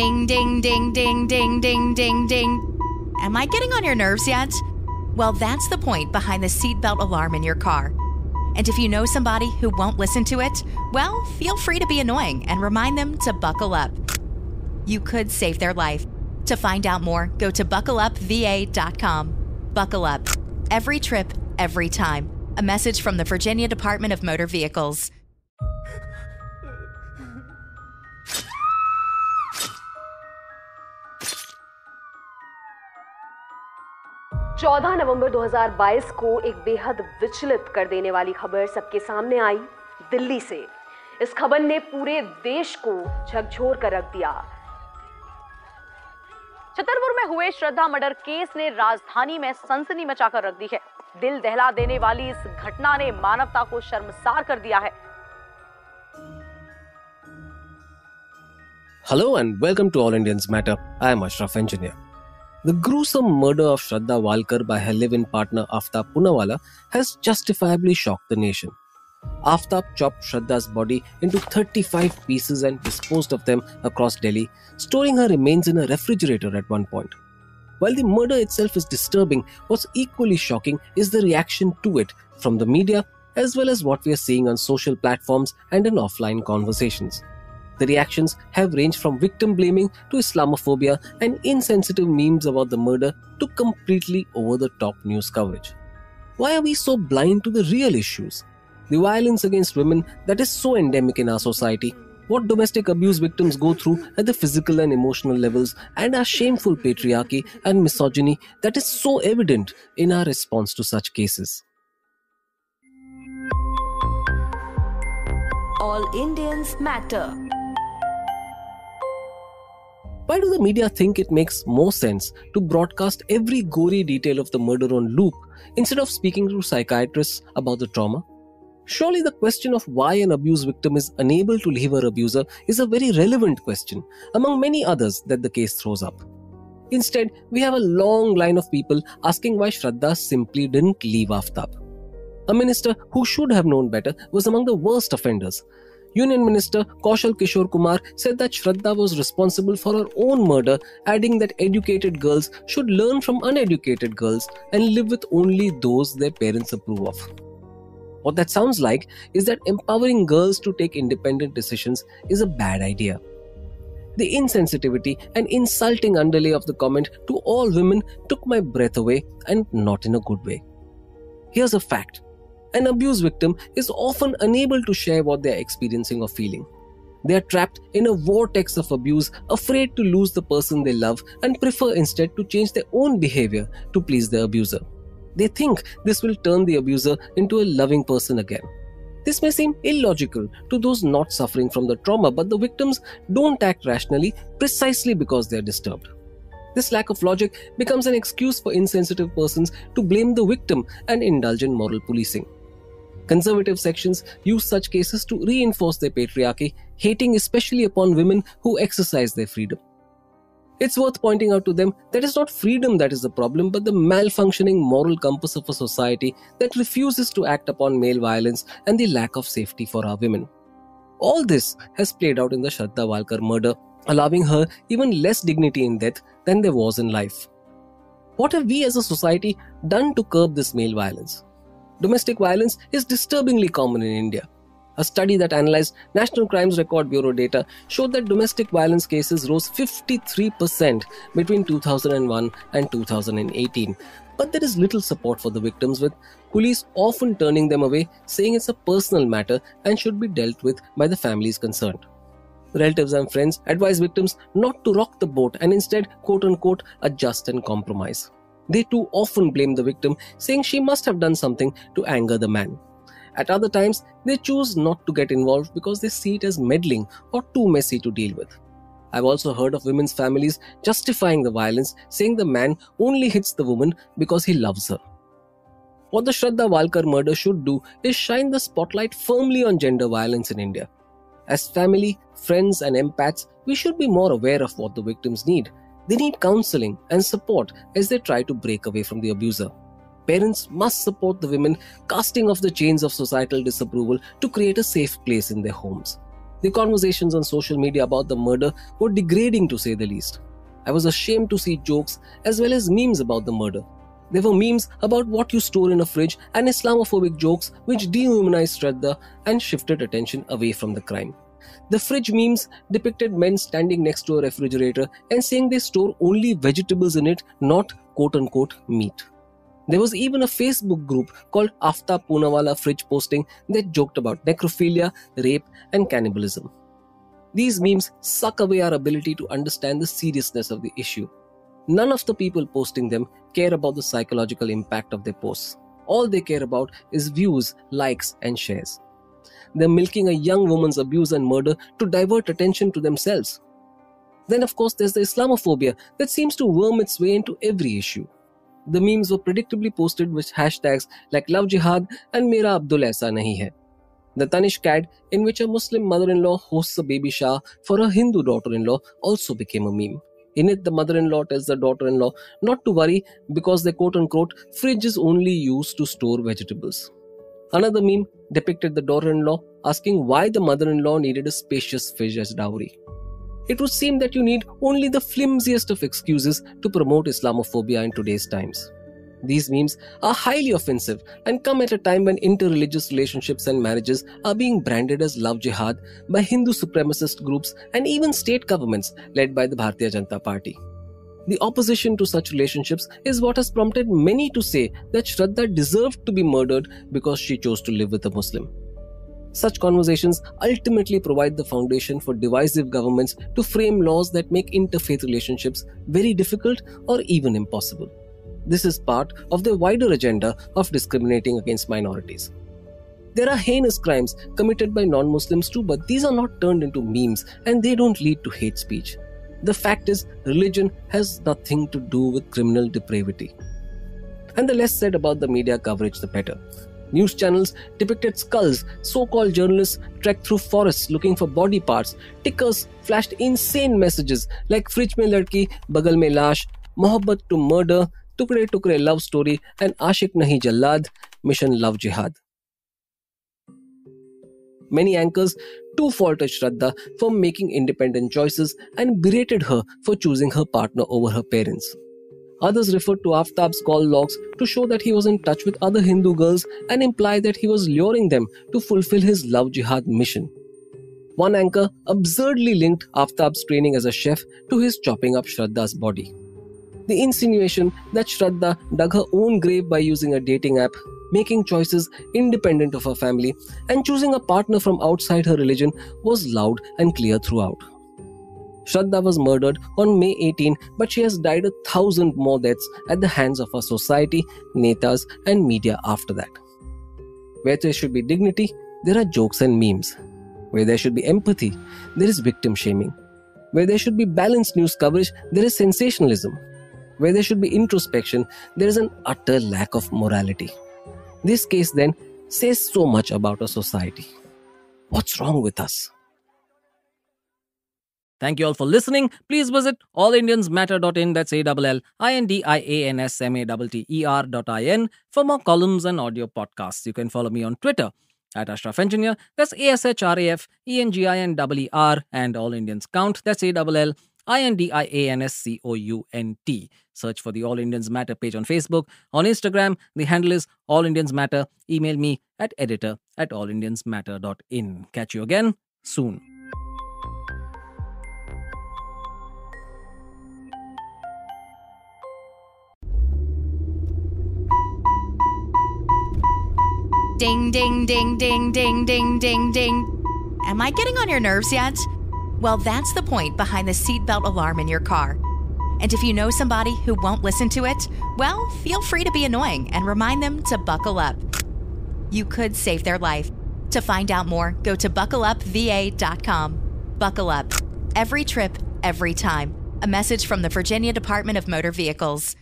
Ding, ding, ding, ding, ding, ding, ding, ding. Am I getting on your nerves yet? Well, that's the point behind the seatbelt alarm in your car. And if you know somebody who won't listen to it, well, feel free to be annoying and remind them to buckle up. You could save their life. To find out more, go to buckleupva.com. Buckle up. Every trip, every time. A message from the Virginia Department of Motor Vehicles. चौदह नवंबर 2022 को एक बेहद विचलित कर देने वाली खबर सबके सामने आई, दिल्ली से इस खबर ने पूरे देश को झकझोर कर रख दिया छतरपुर में हुए श्रद्धा मर्डर केस ने राजधानी में सनसनी मचाकर रख दी है दिल दहला देने वाली इस घटना ने मानवता को शर्मसार कर दिया है Hello and welcome to All Indians Matter. I am Ashraf, Engineer. The gruesome murder of Shraddha Walkar by her live-in partner Aftab Punawala has justifiably shocked the nation. Aftab chopped Shraddha's body into 35 pieces and disposed of them across Delhi, storing her remains in a refrigerator at one point. While the murder itself is disturbing, what's equally shocking is the reaction to it from the media as well as what we are seeing on social platforms and in offline conversations. The reactions have ranged from victim blaming to Islamophobia and insensitive memes about the murder to completely over the top news coverage. Why are we so blind to the real issues? The violence against women that is so endemic in our society, what domestic abuse victims go through at the physical and emotional levels, and our shameful patriarchy and misogyny that is so evident in our response to such cases. All Indians matter. Why do the media think it makes more sense to broadcast every gory detail of the murder on loop instead of speaking to psychiatrists about the trauma? Surely the question of why an abuse victim is unable to leave her abuser is a very relevant question, among many others that the case throws up. Instead, we have a long line of people asking why Shraddha simply didn't leave Aftab. A minister who should have known better was among the worst offenders, Union Minister Kaushal Kishore Kumar said that Shraddha was responsible for her own murder, adding that educated girls should learn from uneducated girls and live with only those their parents approve of. What that sounds like is that empowering girls to take independent decisions is a bad idea. The insensitivity and insulting underlay of the comment to all women took my breath away and not in a good way. Here's a fact an abuse victim is often unable to share what they are experiencing or feeling. They are trapped in a vortex of abuse, afraid to lose the person they love, and prefer instead to change their own behavior to please their abuser. They think this will turn the abuser into a loving person again. This may seem illogical to those not suffering from the trauma, but the victims don't act rationally precisely because they are disturbed. This lack of logic becomes an excuse for insensitive persons to blame the victim and indulge in moral policing. Conservative sections use such cases to reinforce their patriarchy, hating especially upon women who exercise their freedom. It's worth pointing out to them that it's not freedom that is the problem, but the malfunctioning moral compass of a society that refuses to act upon male violence and the lack of safety for our women. All this has played out in the Shraddha Walkar murder, allowing her even less dignity in death than there was in life. What have we as a society done to curb this male violence? Domestic violence is disturbingly common in India. A study that analyzed National Crimes Record Bureau data showed that domestic violence cases rose 53% between 2001 and 2018. But there is little support for the victims, with police often turning them away, saying it's a personal matter and should be dealt with by the families concerned. Relatives and friends advise victims not to rock the boat and instead, quote unquote, adjust and compromise. They too often blame the victim, saying she must have done something to anger the man. At other times, they choose not to get involved because they see it as meddling or too messy to deal with. I've also heard of women's families justifying the violence, saying the man only hits the woman because he loves her. What the Shraddha Walkar murder should do is shine the spotlight firmly on gender violence in India. As family, friends, and empaths, we should be more aware of what the victims need they need counseling and support as they try to break away from the abuser. Parents must support the women casting off the chains of societal disapproval to create a safe place in their homes. The conversations on social media about the murder were degrading to say the least. I was ashamed to see jokes as well as memes about the murder. There were memes about what you store in a fridge and Islamophobic jokes which dehumanized Shraddha and shifted attention away from the crime. The fridge memes depicted men standing next to a refrigerator and saying they store only vegetables in it, not quote unquote meat. There was even a Facebook group called Aftab Poonawalla Fridge Posting that joked about necrophilia, rape, and cannibalism. These memes suck away our ability to understand the seriousness of the issue. None of the people posting them care about the psychological impact of their posts. All they care about is views, likes, and shares. They're milking a young woman's abuse and murder to divert attention to themselves. Then, of course, there's the Islamophobia that seems to worm its way into every issue. The memes were predictably posted with hashtags like Love Jihad and Mera Abdul Aisa Nahi Hai. The Tanishq ad, in which a Muslim mother in law hosts a baby shower for her Hindu daughter in law, also became a meme. In it, the mother in law tells the daughter in law not to worry because the quote unquote fridge is only used to store vegetables. Another meme depicted the daughter in law asking why the mother in law needed a spacious fish as dowry. It would seem that you need only the flimsiest of excuses to promote Islamophobia in today's times. These memes are highly offensive and come at a time when interreligious relationships and marriages are being branded as love jihad by Hindu supremacist groups and even state governments led by the Bharatiya Janata Party. The opposition to such relationships is what has prompted many to say that Shraddha deserved to be murdered because she chose to live with a Muslim. Such conversations ultimately provide the foundation for divisive governments to frame laws that make interfaith relationships very difficult or even impossible. This is part of the wider agenda of discriminating against minorities. There are heinous crimes committed by non Muslims too, but these are not turned into memes and they don't lead to hate speech. The fact is, religion has nothing to do with criminal depravity. And the less said about the media coverage, the better. News channels depicted skulls, so called journalists trekked through forests looking for body parts, tickers flashed insane messages like Fridge mein ladki, bagal mein lash, mohabbat to murder, Tukre Tukre Love Story, and Ashik Nahi Jallad, Mission Love Jihad. Many anchors too faulted Shraddha for making independent choices and berated her for choosing her partner over her parents. Others referred to Aftab's call logs to show that he was in touch with other Hindu girls and imply that he was luring them to fulfill his love jihad mission. One anchor absurdly linked Aftab's training as a chef to his chopping up Shraddha's body. The insinuation that Shraddha dug her own grave by using a dating app, making choices independent of her family, and choosing a partner from outside her religion was loud and clear throughout. Shraddha was murdered on May 18, but she has died a thousand more deaths at the hands of our society, netas, and media after that. Where there should be dignity, there are jokes and memes. Where there should be empathy, there is victim shaming. Where there should be balanced news coverage, there is sensationalism. Where there should be introspection, there is an utter lack of morality. This case then says so much about a society. What's wrong with us? Thank you all for listening. Please visit allindiansmatter.in, that's A-L-L-I-N-D-I-A-N-S-M-A-T-T-E-R dot I-N for more columns and audio podcasts. You can follow me on Twitter at Ashraf Engineer, that's A-S-H-R-A-F-E-N-G-I-N-E-R, and All Indians Count, that's A-L-L I-N-D-I-A-N-S-C-O-U-N-T. Search for the All Indians Matter page on Facebook. On Instagram, the handle is All Indians Matter. Email me at editor at allindiansmatter.in. Catch you again soon. Ding, ding, ding, ding, ding, ding, ding, ding. Am I getting on your nerves yet? Well, that's the point behind the seatbelt alarm in your car. And if you know somebody who won't listen to it, well, feel free to be annoying and remind them to buckle up. You could save their life. To find out more, go to buckleupva.com. Buckle up. Every trip, every time. A message from the Virginia Department of Motor Vehicles.